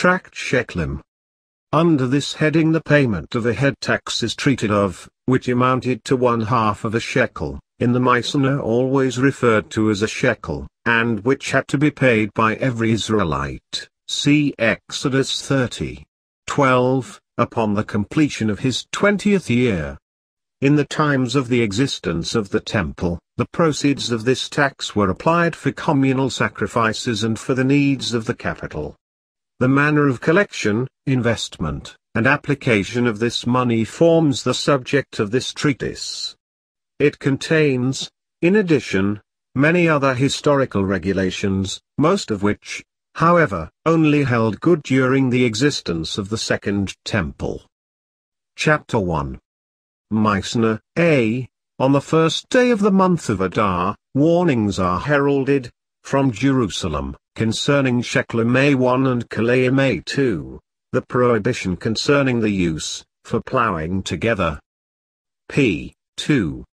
tract Shekalim. Under this heading the payment of a head tax is treated of, which amounted to one half of a shekel, in the Mishnah always referred to as a shekel, and which had to be paid by every Israelite, see Exodus 30. 12, upon the completion of his twentieth year. In the times of the existence of the temple, the proceeds of this tax were applied for communal sacrifices and for the needs of the capital. The manner of collection, investment, and application of this money forms the subject of this treatise. It contains, in addition, many other historical regulations, most of which, however, only held good during the existence of the Second Temple. Chapter 1 Mishnah A. On the first day of the month of Adar, warnings are heralded, from Jerusalem, concerning Shekalim A1 and Kaleim A2, the prohibition concerning the use, for ploughing together. P. 2.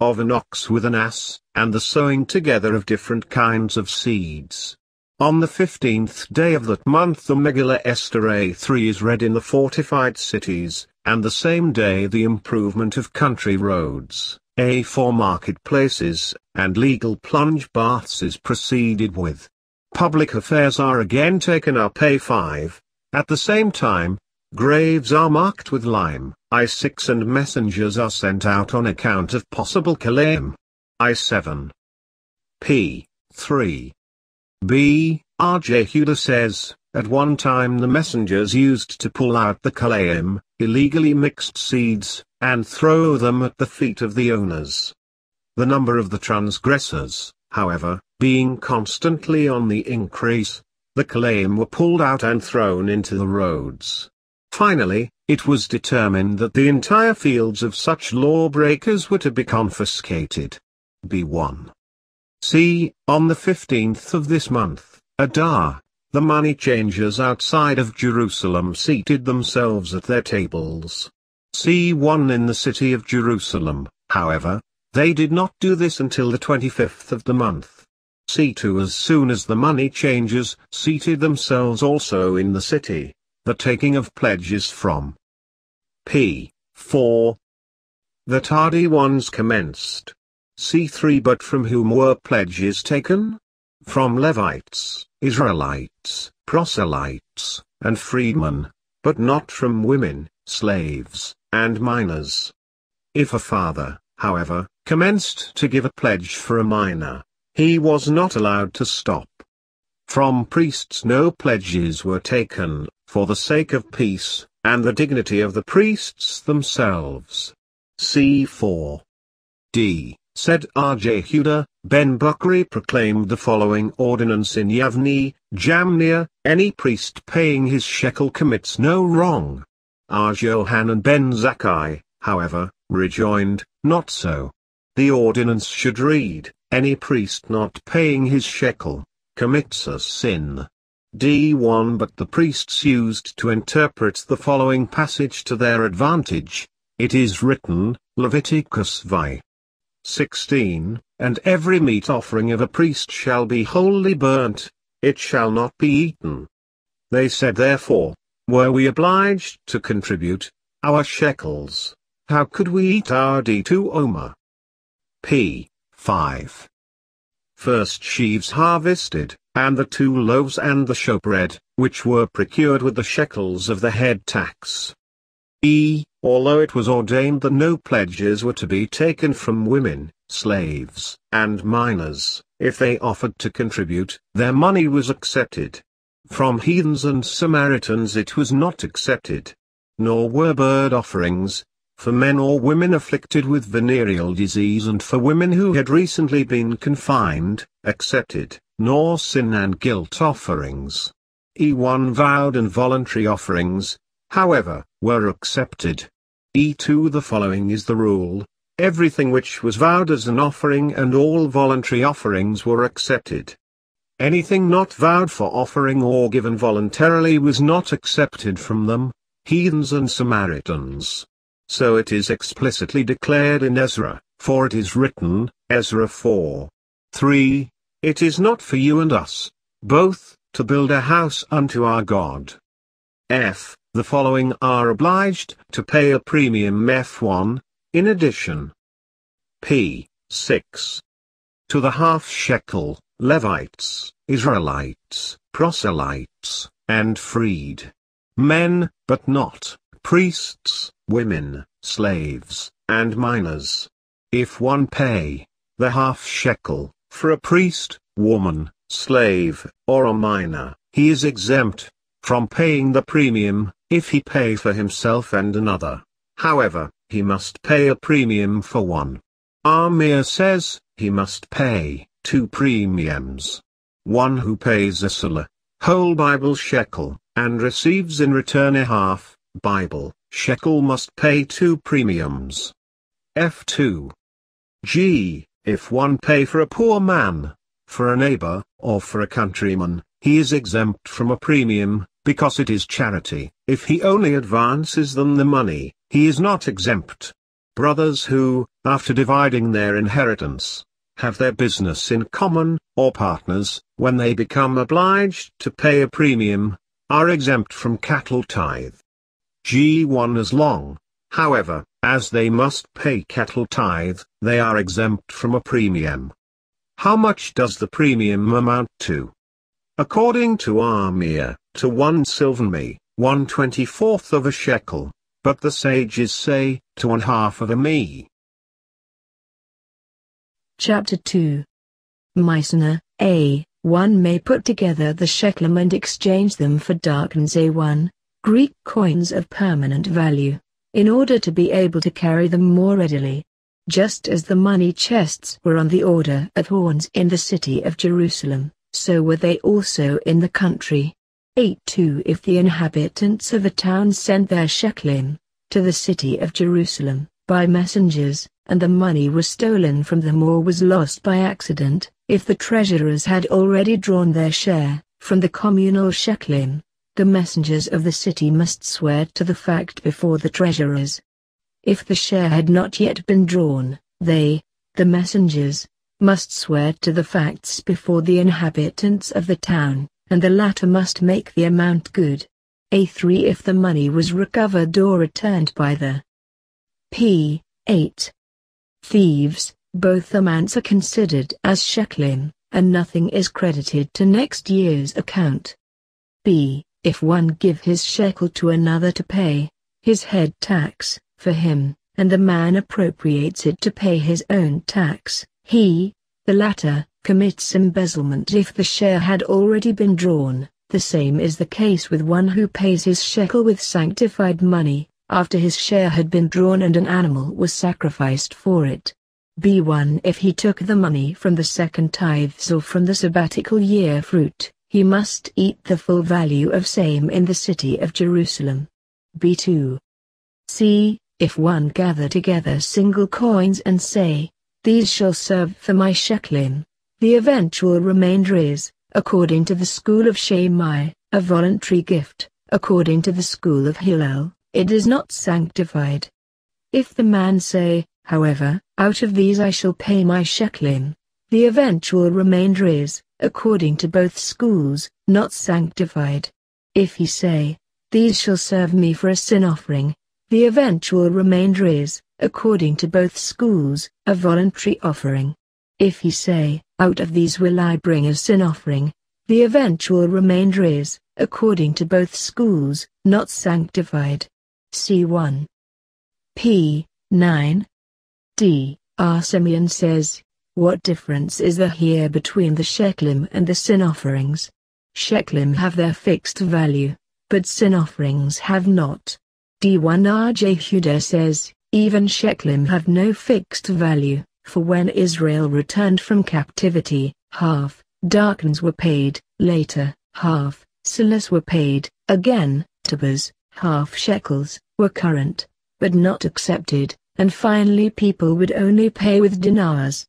Of an ox with an ass, and the sowing together of different kinds of seeds. On the 15th day of that month the Megillah Esther A3 is read in the fortified cities, and the same day the improvement of country roads, A4 marketplaces, and legal plunge baths is proceeded with. Public affairs are again taken up A5. At the same time, graves are marked with lime, I6 and messengers are sent out on account of possible calam. I7. P3. B. R. J. Huda says, at one time the messengers used to pull out the Kaleim, illegally mixed seeds, and throw them at the feet of the owners. The number of the transgressors, however, being constantly on the increase, the Kaleim were pulled out and thrown into the roads. Finally, it was determined that the entire fields of such lawbreakers were to be confiscated. B1. See, on the 15th of this month, Adar, the money changers outside of Jerusalem seated themselves at their tables. C1 in the city of Jerusalem, however, they did not do this until the 25th of the month. C2 as soon as the money changers seated themselves also in the city, the taking of pledges from p. 4. The tardy ones commenced. C3 But from whom were pledges taken? From Levites, Israelites, proselytes, and freedmen, but not from women, slaves, and minors. If a father, however, commenced to give a pledge for a minor, he was not allowed to stop. From priests no pledges were taken, for the sake of peace, and the dignity of the priests themselves. C4. D said R.J. Huda, Ben Bukhari proclaimed the following ordinance in Yavni, Jamnia, any priest paying his shekel commits no wrong. R. Johanan ben Zakkai, however, rejoined, not so. The ordinance should read, any priest not paying his shekel, commits a sin. D1 But the priests used to interpret the following passage to their advantage. It is written, Leviticus vi. 16, And every meat offering of a priest shall be wholly burnt, it shall not be eaten. They said therefore, were we obliged to contribute, our shekels, how could we eat our D2 Omer? P. 5. First sheaves harvested, and the two loaves and the showbread, which were procured with the shekels of the head tax. E. Although it was ordained that no pledges were to be taken from women, slaves, and minors, if they offered to contribute, their money was accepted. From heathens and Samaritans it was not accepted. Nor were bird offerings, for men or women afflicted with venereal disease and for women who had recently been confined, accepted, nor sin and guilt offerings. E1 vowed and voluntary offerings, however, were accepted. E2 The following is the rule, everything which was vowed as an offering and all voluntary offerings were accepted. Anything not vowed for offering or given voluntarily was not accepted from them, heathens and Samaritans. So it is explicitly declared in Ezra, for it is written, Ezra 4. 3, It is not for you and us, both, to build a house unto our God. F. The following are obliged to pay a premium F1, in addition. P. 6. To the half shekel, Levites, Israelites, proselytes, and freed. Men, but not, priests, women, slaves, and minors. If one pay, the half shekel, for a priest, woman, slave, or a minor, he is exempt, from paying the premium, if he pay for himself and another. However, he must pay a premium for one. Amir says, he must pay, two premiums. One who pays a sela, whole Bible shekel, and receives in return a half, Bible, shekel must pay two premiums. F2. G. If one pay for a poor man, for a neighbor, or for a countryman, he is exempt from a premium, because it is charity. If he only advances them the money, he is not exempt. Brothers who, after dividing their inheritance, have their business in common, or partners, when they become obliged to pay a premium, are exempt from cattle tithe. G1 as long, however, as they must pay cattle tithe, they are exempt from a premium. How much does the premium amount to? According to Amir, to one silverme, one twenty-fourth of a shekel, but the sages say, to one half of a me. Chapter 2 Mishnah, A. One may put together the shekel and exchange them for drachmas A1, Greek coins of permanent value, in order to be able to carry them more readily. Just as the money chests were on the order of horns in the city of Jerusalem, so were they also in the country. 8-2 If the inhabitants of a town sent their shekelim, to the city of Jerusalem, by messengers, and the money was stolen from them or was lost by accident, if the treasurers had already drawn their share, from the communal shekelim, the messengers of the city must swear to the fact before the treasurers. If the share had not yet been drawn, they, the messengers, must swear to the facts before the inhabitants of the town, and the latter must make the amount good. A3 If the money was recovered or returned by the P. 8. Thieves, both amounts are considered as shekelim, and nothing is credited to next year's account. B. If one give his shekel to another to pay, his head tax, for him, and the man appropriates it to pay his own tax, he, the latter, commits embezzlement if the share had already been drawn. The same is the case with one who pays his shekel with sanctified money, after his share had been drawn and an animal was sacrificed for it. B1 If he took the money from the second tithes or from the sabbatical year fruit, he must eat the full value of same in the city of Jerusalem. B2 C. If one gather together single coins and say, These shall serve for my shekelim, the eventual remainder is, according to the school of Shammai, a voluntary gift, according to the school of Hillel, it is not sanctified. If the man say, however, out of these I shall pay my shekelim. The eventual remainder is, according to both schools, not sanctified. If he say, these shall serve me for a sin offering, the eventual remainder is, according to both schools, a voluntary offering. If he say, out of these will I bring a sin offering, the eventual remainder is, according to both schools, not sanctified. C1. P. 9. D. R. Simeon says, What difference is there here between the shekelim and the sin offerings? Shekelim have their fixed value, but sin offerings have not. D1 R. J. Huda says, Even shekelim have no fixed value, for when Israel returned from captivity, half, drachmas were paid, later, half, selas were paid, again, tabers, half shekels, were current, but not accepted and finally people would only pay with dinars.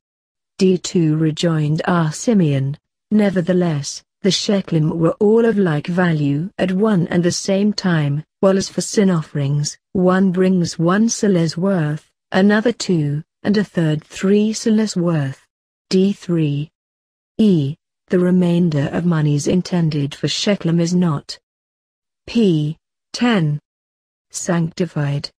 D2 rejoined R. Simeon, nevertheless, the shekelim were all of like value at one and the same time, while as for sin offerings, one brings one selas worth, another two, and a third three selas worth. D3. E. The remainder of monies intended for Shechem is not. P. 10. Sanctified.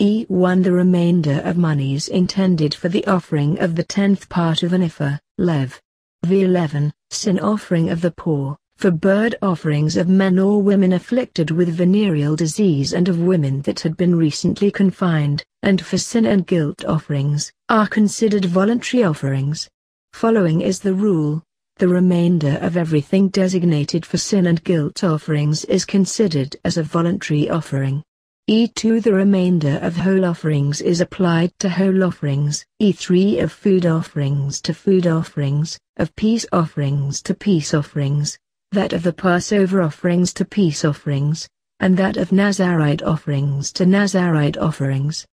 E1 The remainder of monies intended for the offering of the tenth part of an ephah, lev. V11, sin offering of the poor, for bird offerings of men or women afflicted with venereal disease and of women that had been recently confined, and for sin and guilt offerings, are considered voluntary offerings. Following is the rule, the remainder of everything designated for sin and guilt offerings is considered as a voluntary offering. E2 The remainder of whole offerings is applied to whole offerings, E3 of food offerings to food offerings, of peace offerings to peace offerings, that of the Passover offerings to peace offerings, and that of Nazarite offerings to Nazarite offerings.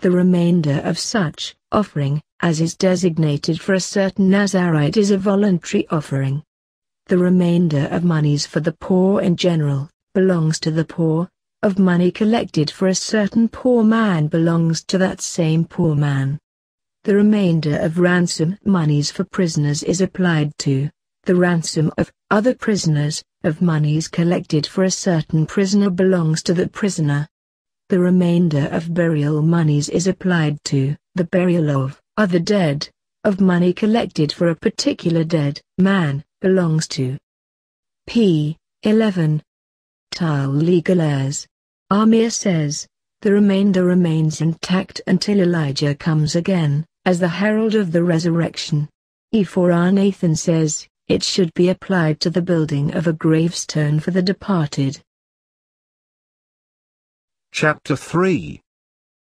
The remainder of such offering, as is designated for a certain Nazarite is a voluntary offering. The remainder of monies for the poor in general, belongs to the poor, of money collected for a certain poor man belongs to that same poor man. The remainder of ransom monies for prisoners is applied to the ransom of other prisoners, of monies collected for a certain prisoner belongs to that prisoner. The remainder of burial monies is applied to the burial of other dead, of money collected for a particular dead man, belongs to. P. 11. Tile legal heirs. Amir says, the remainder remains intact until Elijah comes again, as the herald of the resurrection. E4R Nathan says, it should be applied to the building of a gravestone for the departed. Chapter 3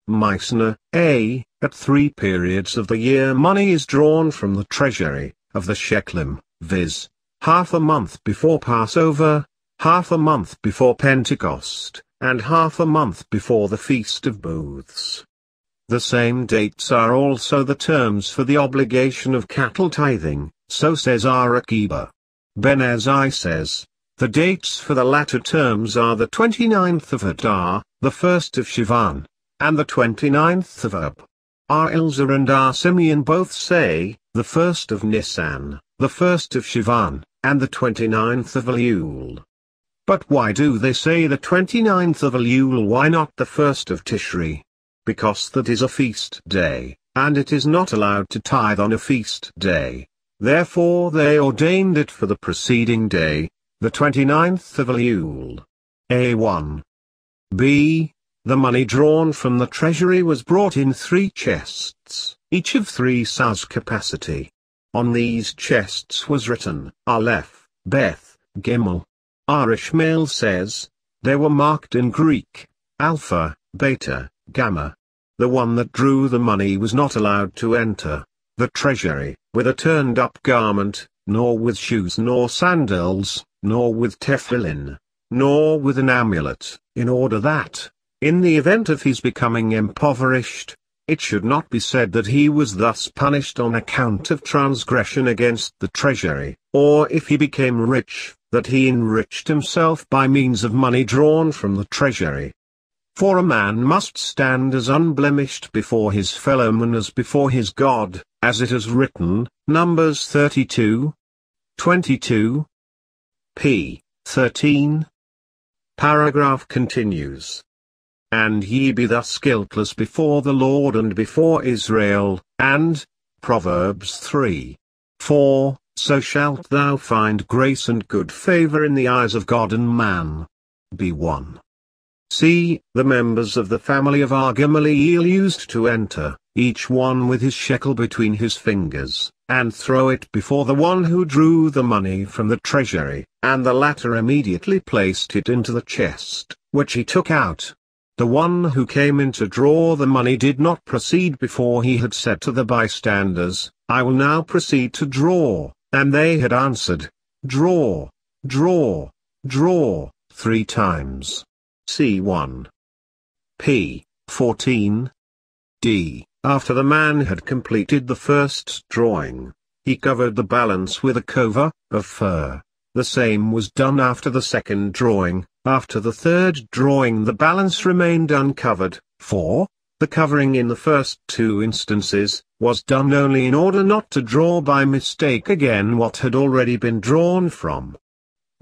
Mishnah, A. At three periods of the year money is drawn from the treasury, of the Shekalim, viz., half a month before Passover, half a month before Pentecost, and half a month before the Feast of Booths. The same dates are also the terms for the obligation of cattle tithing, so says Arakiba. Ben Azai says, the dates for the latter terms are the 29th of Adar, the 1st of Shivan, and the 29th of Ab. R. Elza and R. Simeon both say, the 1st of Nisan, the 1st of Shivan, and the 29th of Elul. But why do they say the 29th of Elul why not the 1st of Tishri? Because that is a feast day, and it is not allowed to tithe on a feast day. Therefore they ordained it for the preceding day, the 29th of Elul. A1. B. The money drawn from the treasury was brought in three chests, each of three saz capacity. On these chests was written, Aleph, Beth, Gimel. R. Ishmael says, they were marked in Greek, Alpha, Beta, Gamma. The one that drew the money was not allowed to enter the treasury, with a turned-up garment, nor with shoes nor sandals, nor with tefillin, nor with an amulet, in order that, in the event of his becoming impoverished, it should not be said that he was thus punished on account of transgression against the treasury, or if he became rich, that he enriched himself by means of money drawn from the treasury. For a man must stand as unblemished before his fellowmen as before his God, as it is written, Numbers 32, 22, p. 13. Paragraph continues and ye be thus guiltless before the Lord and before Israel, and, Proverbs 3. 4, so shalt thou find grace and good favor in the eyes of God and man. B1. See, the members of the family of Argamaliel used to enter, each one with his shekel between his fingers, and throw it before the one who drew the money from the treasury, and the latter immediately placed it into the chest, which he took out, the one who came in to draw the money did not proceed before he had said to the bystanders, I will now proceed to draw, and they had answered, Draw, draw, draw, three times. C1. P. 14. D. After the man had completed the first drawing, he covered the balance with a cover, of fur. The same was done after the second drawing, after the third drawing the balance remained uncovered, for, The covering in the first two instances, was done only in order not to draw by mistake again what had already been drawn from.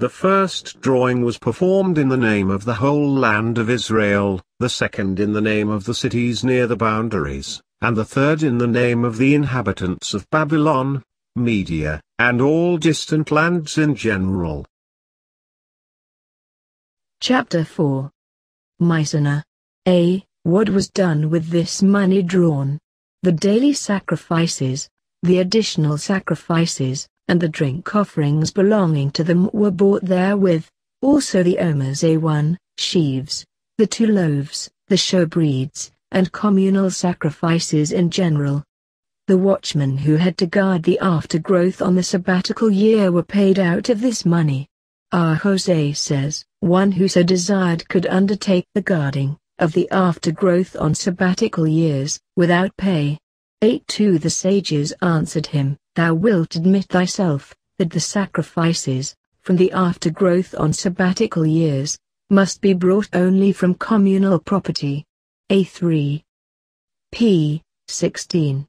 The first drawing was performed in the name of the whole land of Israel, the second in the name of the cities near the boundaries, and the third in the name of the inhabitants of Babylon, Media, and all distant lands in general. Chapter 4 Mishnah. A. What was done with this money drawn? The daily sacrifices, the additional sacrifices, and the drink offerings belonging to them were bought therewith, also the omers A1, sheaves, the two loaves, the showbreads, and communal sacrifices in general. The watchmen who had to guard the aftergrowth on the sabbatical year were paid out of this money. R. Jose says, one who so desired could undertake the guarding of the aftergrowth on sabbatical years, without pay. 8-2 The sages answered him, Thou wilt admit thyself, that the sacrifices, from the aftergrowth on sabbatical years, must be brought only from communal property. A3. P. 16.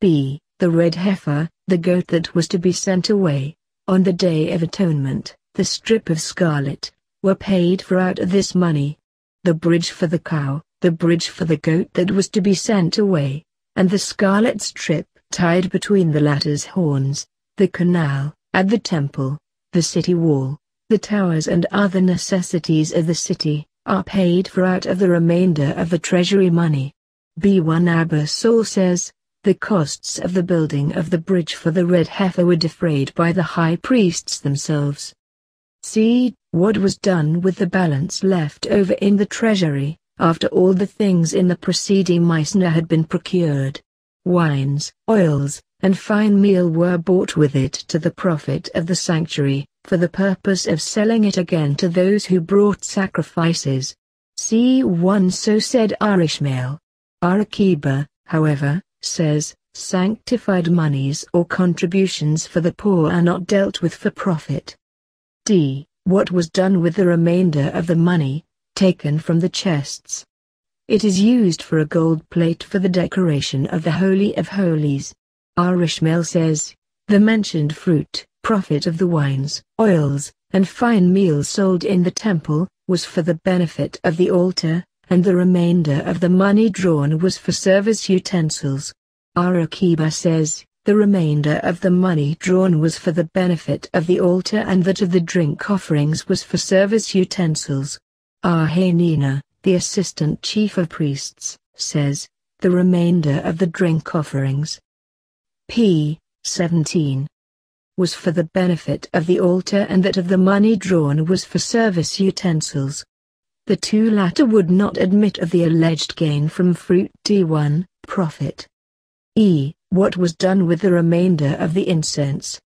B. The red heifer, the goat that was to be sent away, on the day of atonement, the strip of scarlet, were paid for out of this money, the bridge for the cow, the bridge for the goat that was to be sent away, and the scarlet strip tied between the latter's horns, the canal, at the temple, the city wall, the towers and other necessities of the city, are paid for out of the remainder of the treasury money. B1 Abba Saul says, the costs of the building of the bridge for the red heifer were defrayed by the high priests themselves. See, what was done with the balance left over in the treasury, after all the things in the preceding Mishnah had been procured. Wines, oils, and fine meal were bought with it to the profit of the sanctuary, for the purpose of selling it again to those who brought sacrifices. See 1 So said Arishmael. Arakiba, however, says, sanctified monies or contributions for the poor are not dealt with for profit. D. What was done with the remainder of the money, taken from the chests? It is used for a gold plate for the decoration of the Holy of Holies. R. Ishmael says, the mentioned fruit, profit of the wines, oils, and fine meals sold in the temple, was for the benefit of the altar, and the remainder of the money drawn was for service utensils. R. Akiba says, the remainder of the money drawn was for the benefit of the altar and that of the drink offerings was for service utensils. Hanina, the assistant chief of priests, says, the remainder of the drink offerings. P. 17 was for the benefit of the altar and that of the money drawn was for service utensils. The two latter would not admit of the alleged gain from fruit D1, profit. E. What was done with the remainder of the incense?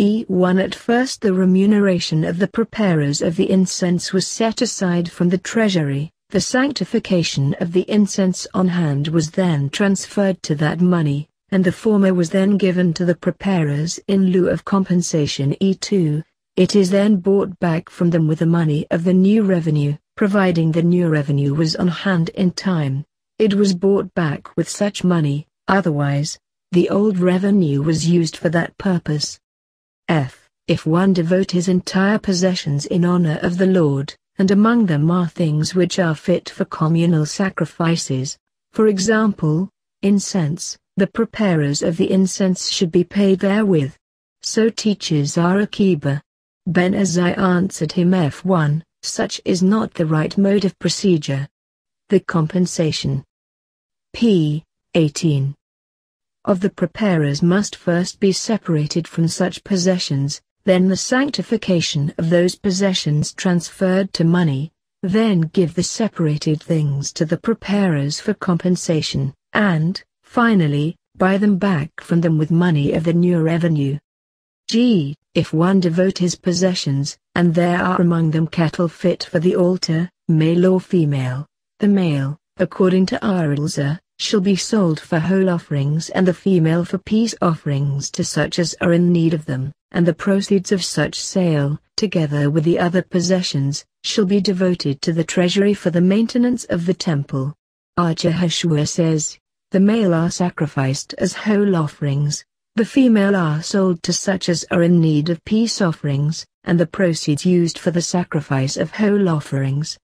E1 At first the remuneration of the preparers of the incense was set aside from the treasury, the sanctification of the incense on hand was then transferred to that money, and the former was then given to the preparers in lieu of compensation E2, it is then bought back from them with the money of the new revenue, providing the new revenue was on hand in time. It was bought back with such money, otherwise, the old revenue was used for that purpose. F. If one devote his entire possessions in honor of the Lord, and among them are things which are fit for communal sacrifices, for example, incense, the preparers of the incense should be paid therewith. So teaches Arakiba. Ben Azai answered him F1, such is not the right mode of procedure. The compensation. P. 18 of the preparers must first be separated from such possessions, then the sanctification of those possessions transferred to money, then give the separated things to the preparers for compensation, and, finally, buy them back from them with money of the new revenue. G. If one devote his possessions, and there are among them cattle fit for the altar, male or female, the male, according to Arilza, uh, shall be sold for whole offerings and the female for peace offerings to such as are in need of them, and the proceeds of such sale, together with the other possessions, shall be devoted to the treasury for the maintenance of the temple. Ajahashua says, the male are sacrificed as whole offerings, the female are sold to such as are in need of peace offerings, and the proceeds used for the sacrifice of whole offerings.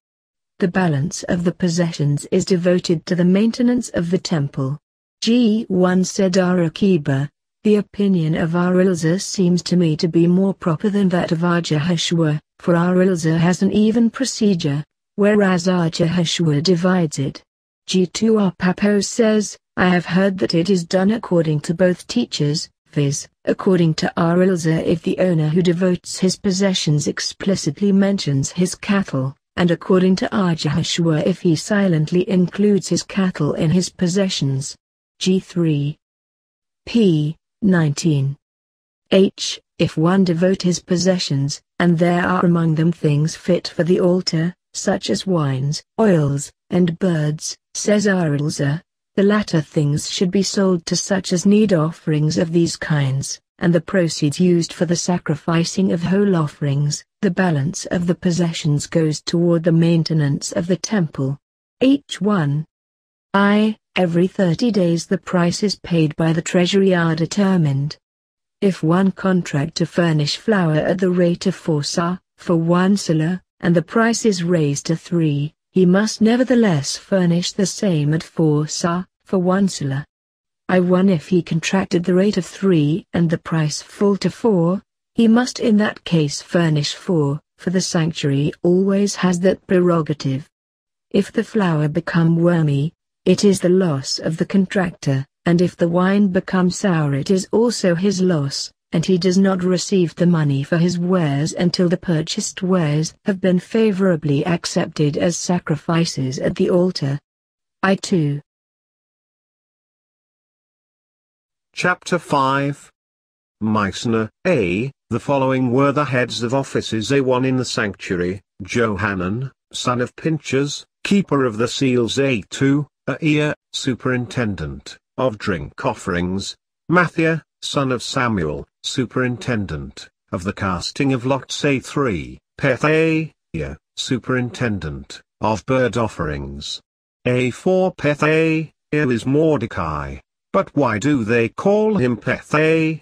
The balance of the possessions is devoted to the maintenance of the temple. G1 said Arakiba, the opinion of Arilza seems to me to be more proper than that of Ajahashua, for Arilza has an even procedure, whereas Ajahashua divides it. G2 Papo says, I have heard that it is done according to both teachers, viz., according to Arilza if the owner who devotes his possessions explicitly mentions his cattle, and according to Ajahashua if he silently includes his cattle in his possessions. G3 P. 19. H. If one devote his possessions, and there are among them things fit for the altar, such as wines, oils, and birds, says Arilza, the latter things should be sold to such as need offerings of these kinds, and the proceeds used for the sacrificing of whole offerings, the balance of the possessions goes toward the maintenance of the temple. H1. I. Every 30 days the prices paid by the treasury are determined. If one contract to furnish flour at the rate of 4 sa, for one seller, and the price is raised to 3, he must nevertheless furnish the same at 4 sa, for one seller. I won if he contracted the rate of 3 and the price fall to 4, he must in that case furnish 4, for the sanctuary always has that prerogative. If the flour become wormy, it is the loss of the contractor, and if the wine becomes sour it is also his loss, and he does not receive the money for his wares until the purchased wares have been favorably accepted as sacrifices at the altar. I too. Chapter 5 Mishnah, A. The following were the heads of offices A1 in the sanctuary, Johanan, son of Pinchas, keeper of the seals A2, Aia, superintendent, of drink offerings, Matthiah, son of Samuel, superintendent, of the casting of lots A3, Pethaia, superintendent, of bird offerings. A4 Pethaia is Mordecai. But why do they call him Pethaia?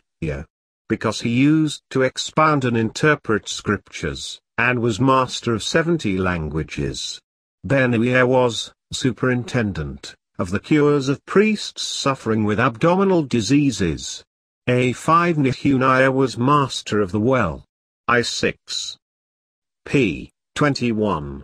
Because he used to expound and interpret scriptures, and was master of seventy languages. Benaiah was, superintendent, of the cures of priests suffering with abdominal diseases. A5 Nehuniah was master of the well. I6. P. 21.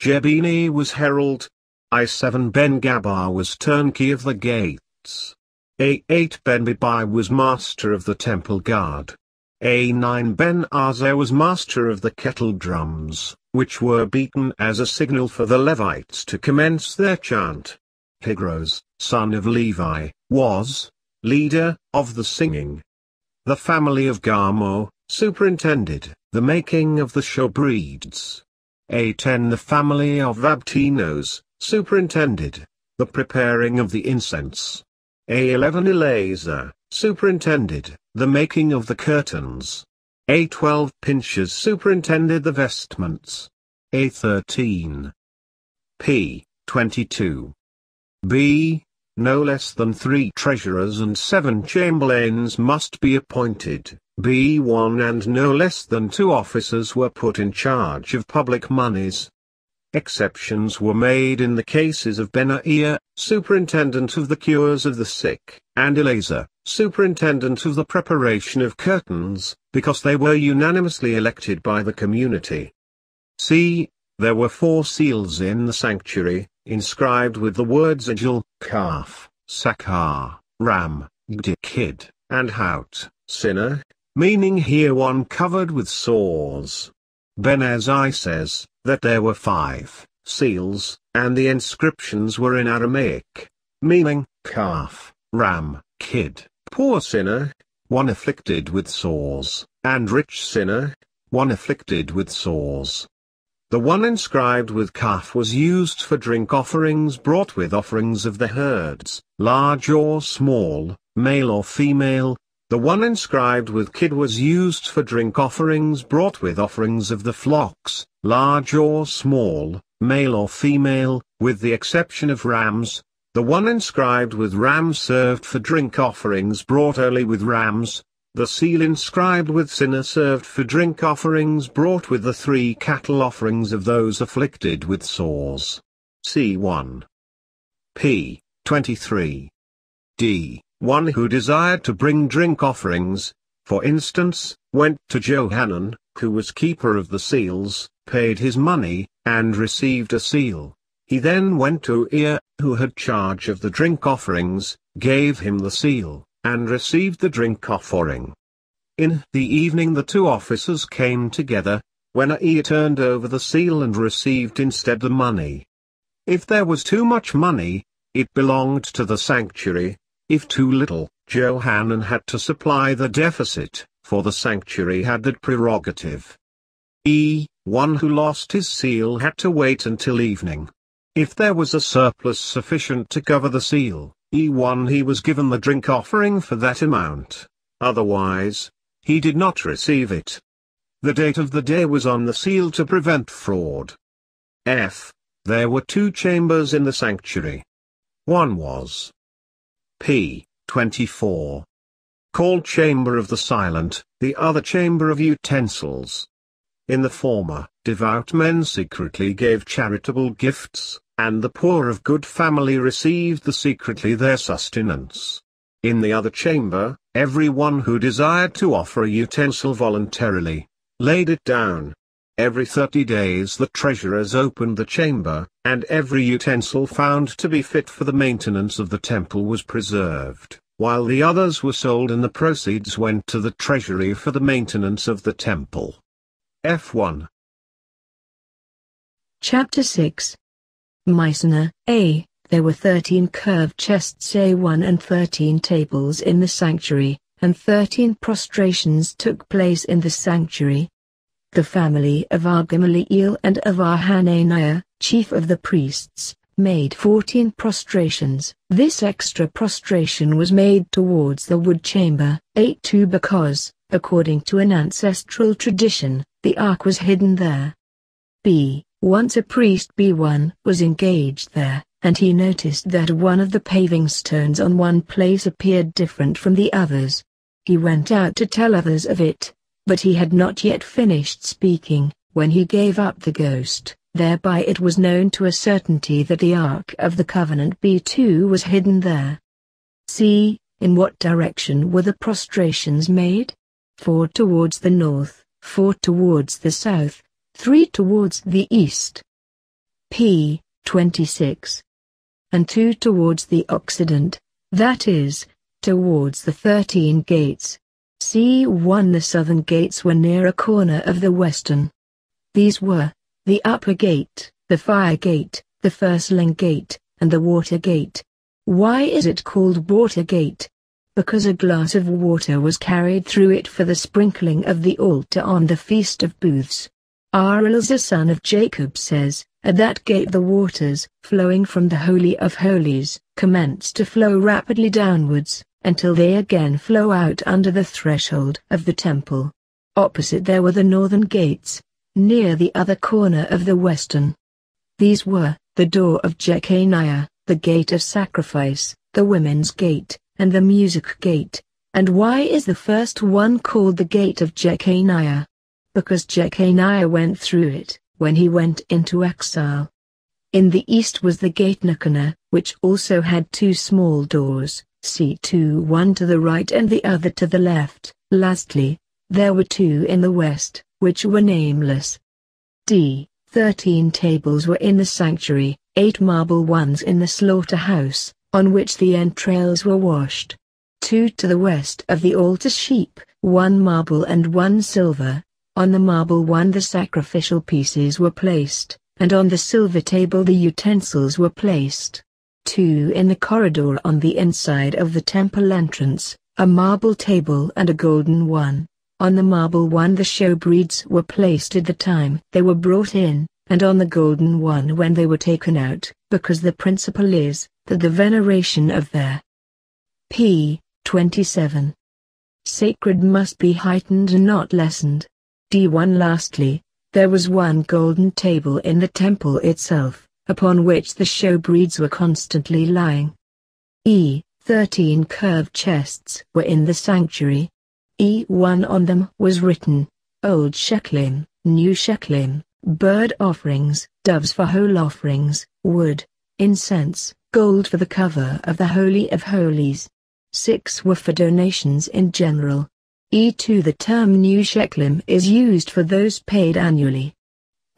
Jebini was herald. I7 Ben Gabar was turnkey of the gates. A8 Ben Bibai was master of the temple guard. A9 Ben Azar was master of the kettle drums which were beaten as a signal for the Levites to commence their chant. Higros, son of Levi, was leader of the singing. The family of Garmo superintended the making of the showbreads. A10 The family of Abtinos superintended the preparing of the incense. A11 Eleazar superintended the making of the curtains. A12 Pinchas superintended the vestments. A13. P. 22. B. No less than three treasurers and seven chamberlains must be appointed. B1 and no less than two officers were put in charge of public moneys. Exceptions were made in the cases of Benaiah, superintendent of the cures of the sick, and Eleazar, superintendent of the preparation of curtains, because they were unanimously elected by the community. See, there were four seals in the sanctuary, inscribed with the words Agil, Calf, Sakar, Ram, Gdikid, and Hout, Sinner, meaning here one covered with sores. Ben Azai says, that there were five seals, and the inscriptions were in Aramaic, meaning, calf, ram, kid, poor sinner, one afflicted with sores, and rich sinner, one afflicted with sores. The one inscribed with calf was used for drink offerings brought with offerings of the herds, large or small, male or female, the one inscribed with kid was used for drink offerings brought with offerings of the flocks, large or small, male or female, with the exception of rams, the one inscribed with rams served for drink offerings brought early with rams, the seal inscribed with sinner served for drink offerings brought with the three cattle offerings of those afflicted with sores. C1. P. 23. D. One who desired to bring drink offerings, for instance, went to Johanan, who was keeper of the seals, paid his money, and received a seal. He then went to Ea, who had charge of the drink offerings, gave him the seal, and received the drink offering. In the evening the two officers came together, when Ea turned over the seal and received instead the money. If there was too much money, it belonged to the sanctuary, if too little, Johanan had to supply the deficit, for the sanctuary had that prerogative. E. One who lost his seal had to wait until evening. If there was a surplus sufficient to cover the seal, E1 he was given the drink offering for that amount, otherwise, he did not receive it. The date of the day was on the seal to prevent fraud. F. There were two chambers in the sanctuary. One was p. 24. Called Chamber of the Silent, the other Chamber of Utensils. In the former, devout men secretly gave charitable gifts, and the poor of good family received the secretly their sustenance. In the other chamber, every one who desired to offer a utensil voluntarily, laid it down. Every thirty days the treasurers opened the chamber, and every utensil found to be fit for the maintenance of the temple was preserved, while the others were sold and the proceeds went to the treasury for the maintenance of the temple. F1 Chapter 6 Mishnah, A. There were thirteen curved chests A1 and thirteen tables in the sanctuary, and thirteen prostrations took place in the sanctuary. The family of Argamaliel and of Arhananiah, chief of the priests, made fourteen prostrations. This extra prostration was made towards the wood chamber, 8-2 because, according to an ancestral tradition, the ark was hidden there. B. Once a priest B1 was engaged there, and he noticed that one of the paving stones on one place appeared different from the others. He went out to tell others of it, but he had not yet finished speaking, when he gave up the ghost, thereby it was known to a certainty that the Ark of the Covenant B2 was hidden there. See, in what direction were the prostrations made? Four towards the north, four towards the south, 3 towards the east. P. 26. And 2 towards the occident, that is, towards the 13 gates. C1 The southern gates were near a corner of the western. These were, the upper gate, the fire gate, the firstling gate, and the water gate. Why is it called water gate? Because a glass of water was carried through it for the sprinkling of the altar on the Feast of Booths. Arelazar son of Jacob says, At that gate the waters, flowing from the Holy of Holies, commence to flow rapidly downwards, until they again flow out under the threshold of the temple. Opposite there were the northern gates, near the other corner of the western. These were, the door of Jeconiah, the gate of sacrifice, the women's gate, and the music gate. And why is the first one called the gate of Jeconiah? because Jeconiah went through it, when he went into exile. In the east was the gate Nicanor, which also had two small doors, C2 one to the right and the other to the left. Lastly, there were two in the west, which were nameless. D. Thirteen tables were in the sanctuary, eight marble ones in the slaughterhouse, on which the entrails were washed. Two to the west of the altar sheep, one marble and one silver, on the marble one the sacrificial pieces were placed, and on the silver table the utensils were placed. Two in the corridor on the inside of the temple entrance, a marble table and a golden one. On the marble one the showbreads were placed at the time they were brought in, and on the golden one when they were taken out, because the principle is, that the veneration of their p. 27. Sacred must be heightened and not lessened. D1 Lastly, there was one golden table in the temple itself, upon which the show breeds were constantly lying. E. Thirteen curved chests were in the sanctuary. E1 on them was written, Old Shekalim, New Shekalim, bird offerings, doves for whole offerings, wood, incense, gold for the cover of the Holy of Holies. Six were for donations in general. E2 The term New Shekalim is used for those paid annually.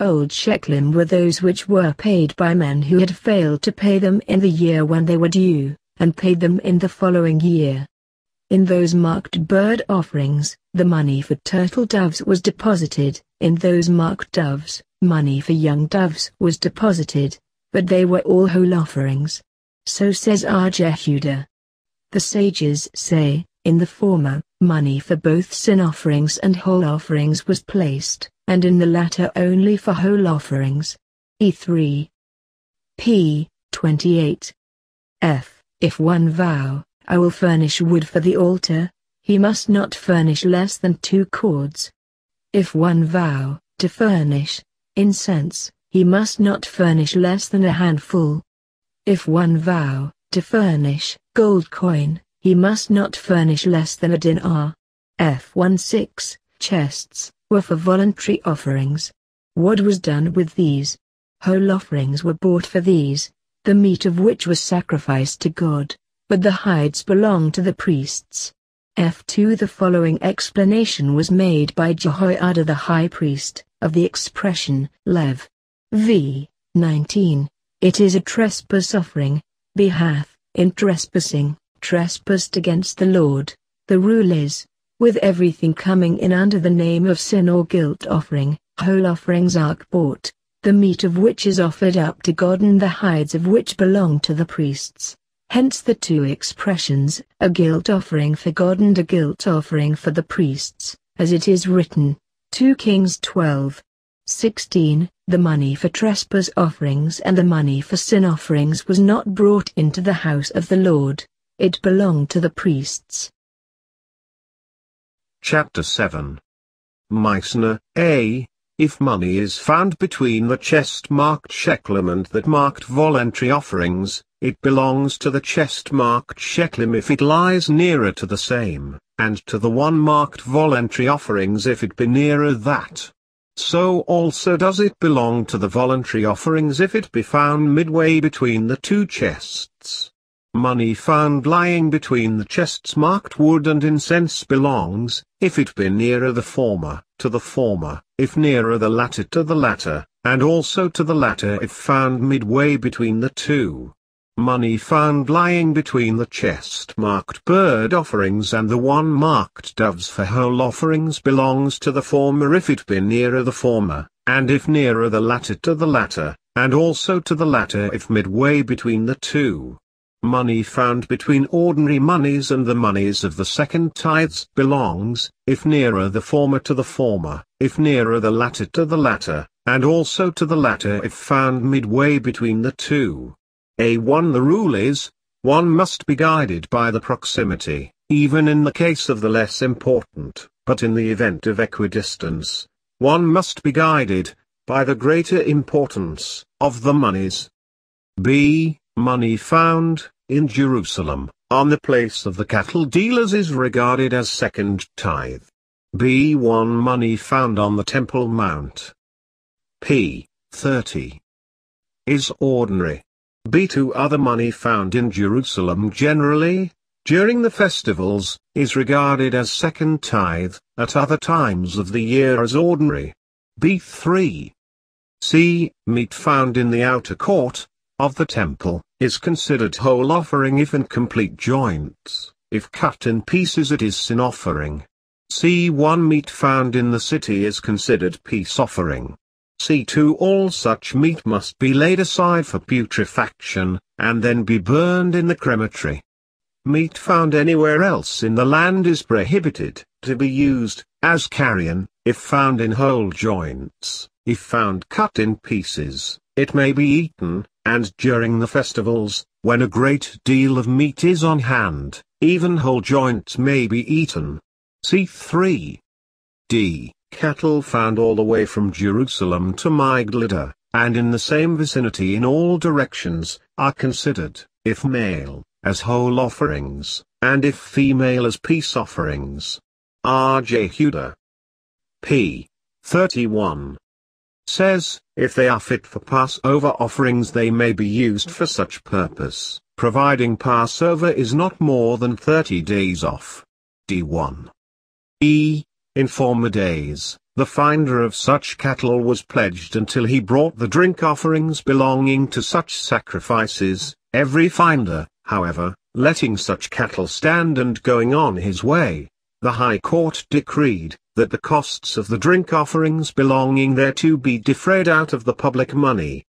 Old Shekalim were those which were paid by men who had failed to pay them in the year when they were due, and paid them in the following year. In those marked bird offerings, the money for turtle doves was deposited, in those marked doves, money for young doves was deposited, but they were all whole offerings. So says R. Jehuda. The sages say, in the former, money for both sin offerings and whole offerings was placed, and in the latter only for whole offerings. E3. P. 28. F. If one vow, I will furnish wood for the altar, he must not furnish less than two cords. If one vow, to furnish, incense, he must not furnish less than a handful. If one vow, to furnish, gold coin, he must not furnish less than a dinar. F16, chests, were for voluntary offerings. What was done with these? Whole offerings were bought for these, the meat of which was sacrificed to God but the hides belonged to the priests. F2 The following explanation was made by Jehoiada the high priest, of the expression, Lev. v. 19. It is a trespass offering, be hath, in trespassing, trespassed against the Lord. The rule is, with everything coming in under the name of sin or guilt offering, whole offerings are bought, the meat of which is offered up to God and the hides of which belong to the priests. Hence the two expressions, a guilt offering for God and a guilt offering for the priests, as it is written, 2 Kings 12. 16. The money for trespass offerings and the money for sin offerings was not brought into the house of the Lord, it belonged to the priests. Chapter 7 Mishnah, A. If money is found between the chest marked shekel and that marked voluntary offerings, it belongs to the chest marked shekalim if it lies nearer to the same, and to the one marked voluntary offerings if it be nearer that. So also does it belong to the voluntary offerings if it be found midway between the two chests. Money found lying between the chests marked wood and incense belongs, if it be nearer the former, to the former, if nearer the latter to the latter, and also to the latter if found midway between the two. Money found lying between the chest marked bird offerings and the one marked doves for whole offerings belongs to the former if it be nearer the former, and if nearer the latter to the latter, and also to the latter if midway between the two. Money found between ordinary monies and the monies of the second tithes belongs, if nearer the former to the former, if nearer the latter to the latter, and also to the latter if found midway between the two. A1 The rule is, one must be guided by the proximity, even in the case of the less important, but in the event of equidistance, one must be guided, by the greater importance, of the monies. B. Money found, in Jerusalem, on the place of the cattle dealers is regarded as second tithe. B1 Money found on the Temple Mount. P. 30. Is ordinary. B2 Other money found in Jerusalem generally, during the festivals, is regarded as second tithe, at other times of the year as ordinary. B3. C. Meat found in the outer court, of the temple, is considered whole offering if in complete joints, if cut in pieces it is sin offering. C1 Meat found in the city is considered peace offering. C2 All such meat must be laid aside for putrefaction, and then be burned in the crematory. Meat found anywhere else in the land is prohibited, to be used, as carrion, if found in whole joints, if found cut in pieces, it may be eaten, and during the festivals, when a great deal of meat is on hand, even whole joints may be eaten. C3. D. Cattle found all the way from Jerusalem to Migdal Eder, and in the same vicinity in all directions, are considered, if male, as whole offerings, and if female as peace offerings. R. Jehuda. p. 31 says, if they are fit for Passover offerings they may be used for such purpose, providing Passover is not more than 30 days off. D1. E. In former days, the finder of such cattle was pledged until he brought the drink offerings belonging to such sacrifices, every finder, however, letting such cattle stand and going on his way. The High Court decreed, that the costs of the drink offerings belonging thereto be defrayed out of the public money.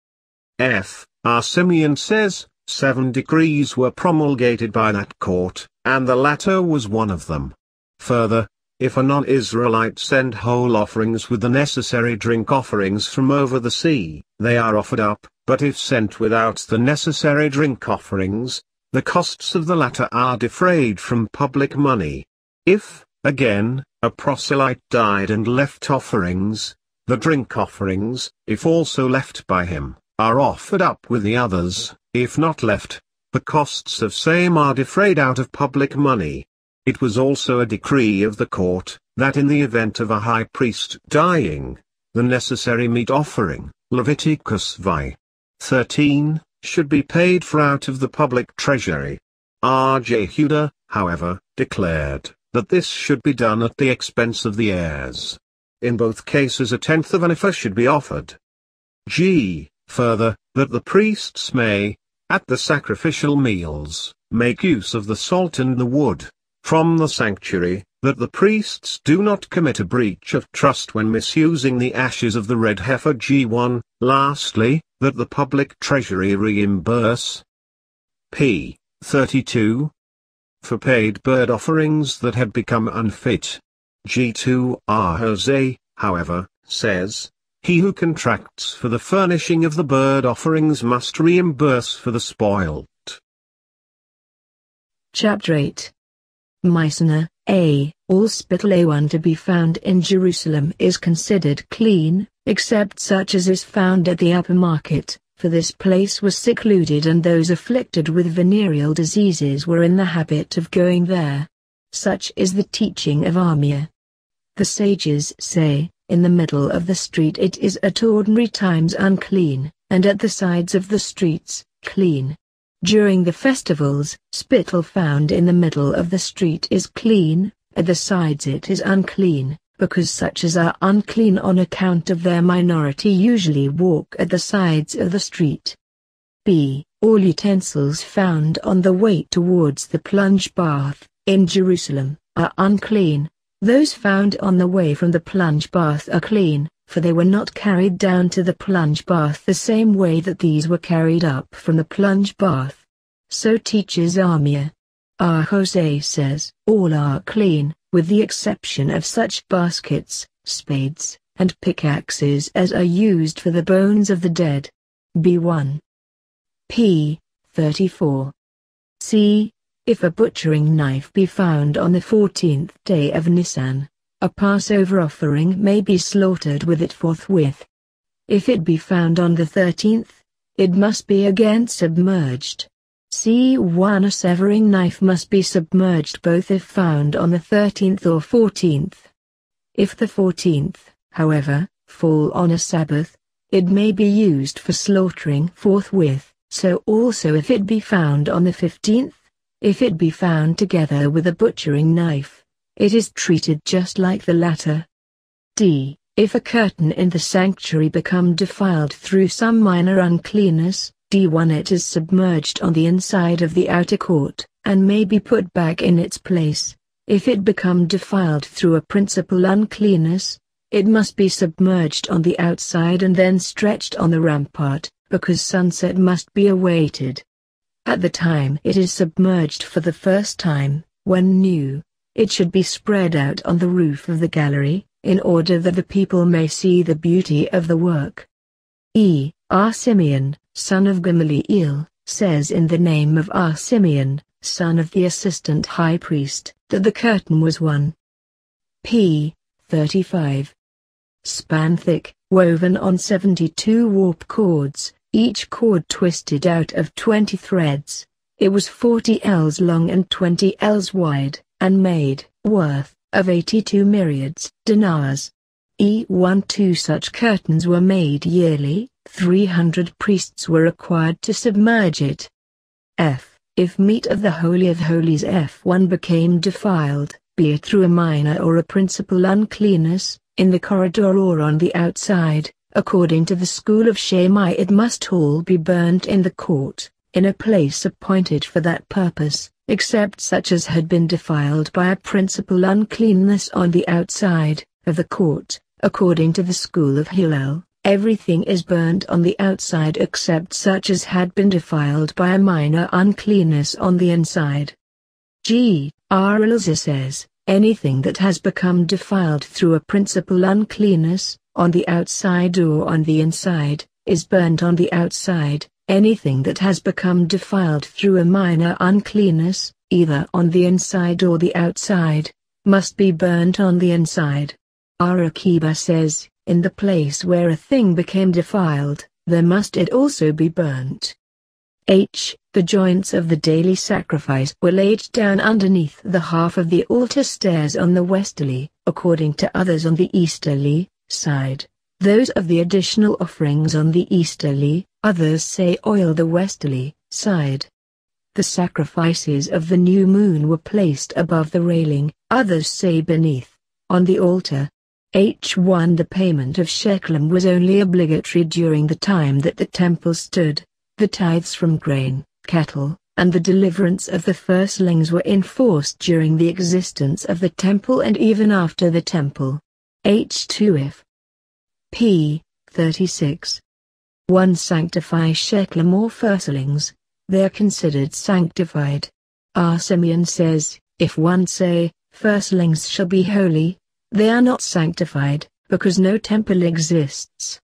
F. R. Simeon says, seven decrees were promulgated by that court, and the latter was one of them. Further, if a non-Israelite send whole offerings with the necessary drink offerings from over the sea, they are offered up, but if sent without the necessary drink offerings, the costs of the latter are defrayed from public money. If, again, a proselyte died and left offerings, the drink offerings, if also left by him, are offered up with the others, if not left, the costs of same are defrayed out of public money. It was also a decree of the court, that in the event of a high priest dying, the necessary meat offering, Leviticus vi. 13, should be paid for out of the public treasury. R. Jehuda, however, declared, that this should be done at the expense of the heirs. In both cases a tenth of an ephah should be offered. G. Further, that the priests may, at the sacrificial meals, make use of the salt and the wood, from the sanctuary, that the priests do not commit a breach of trust when misusing the ashes of the red heifer G1, lastly, that the public treasury reimburse p. 32 for paid bird offerings that had become unfit. G2 R. Jose, however, says, he who contracts for the furnishing of the bird offerings must reimburse for the spoilt. Chapter 8 Mishnah, A. All spittle A1 to be found in Jerusalem is considered clean, except such as is found at the upper market, for this place was secluded and those afflicted with venereal diseases were in the habit of going there. Such is the teaching of R. Meir. The sages say, in the middle of the street it is at ordinary times unclean, and at the sides of the streets, clean. During the festivals, spittle found in the middle of the street is clean, at the sides it is unclean, because such as are unclean on account of their minority usually walk at the sides of the street. b. All utensils found on the way towards the plunge bath, in Jerusalem, are unclean. Those found on the way from the plunge bath are clean, for they were not carried down to the plunge bath the same way that these were carried up from the plunge bath. So teaches R. Meir. R. Ah, Jose says, all are clean, with the exception of such baskets, spades, and pickaxes as are used for the bones of the dead. B1. P. 34. C. If a butchering knife be found on the fourteenth day of Nisan, a Passover offering may be slaughtered with it forthwith. If it be found on the thirteenth, it must be again submerged. C1 A severing knife must be submerged both if found on the thirteenth or fourteenth. If the fourteenth, however, fall on a Sabbath, it may be used for slaughtering forthwith, so also if it be found on the fifteenth, if it be found together with a butchering knife, it is treated just like the latter. D. If a curtain in the sanctuary become defiled through some minor uncleanness, D1 it is submerged on the inside of the outer court, and may be put back in its place. If it become defiled through a principal uncleanness, it must be submerged on the outside and then stretched on the rampart, because sunset must be awaited. At the time it is submerged for the first time, when new, it should be spread out on the roof of the gallery, in order that the people may see the beauty of the work. E. R. Simeon, son of Gamaliel, says in the name of R. Simeon, son of the assistant high priest, that the curtain was one p. 35 span thick, woven on 72 warp cords, each cord twisted out of 20 threads. It was 40 ells long and 20 ells wide, and made, worth, of 82 myriads dinars. E1 Two such curtains were made yearly, 300 priests were required to submerge it. F. If meat of the Holy of Holies F1 became defiled, be it through a minor or a principal uncleanness, in the corridor or on the outside, according to the school of Shammai it must all be burnt in the court, in a place appointed for that purpose, except such as had been defiled by a principal uncleanness on the outside, of the court, according to the school of Hillel. Everything is burnt on the outside except such as had been defiled by a minor uncleanness on the inside. G. R. Eliezer says, anything that has become defiled through a principal uncleanness, on the outside or on the inside, is burnt on the outside, anything that has become defiled through a minor uncleanness, either on the inside or the outside, must be burnt on the inside. R. Akiba says, in the place where a thing became defiled, there must it also be burnt. H. The joints of the daily sacrifice were laid down underneath the half of the altar stairs on the westerly, according to others on the easterly, side. Those of the additional offerings on the easterly, others say oil the westerly, side. The sacrifices of the new moon were placed above the railing, others say beneath, on the altar, H1 The payment of shekalim was only obligatory during the time that the temple stood. The tithes from grain, cattle, and the deliverance of the firstlings were enforced during the existence of the temple and even after the temple. H2 if p. 36. 1 Sanctify shekalim or firstlings, they are considered sanctified. R. Simeon says, if one say, firstlings shall be holy, they are not sanctified, because no temple exists.